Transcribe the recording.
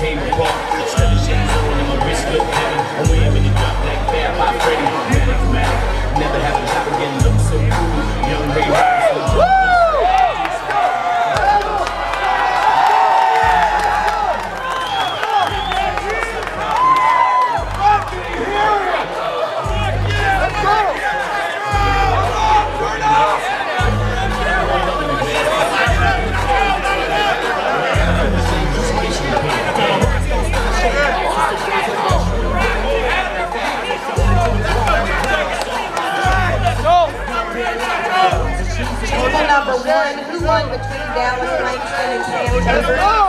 Came number one, who won between Dallas Langston and Sam Tabor?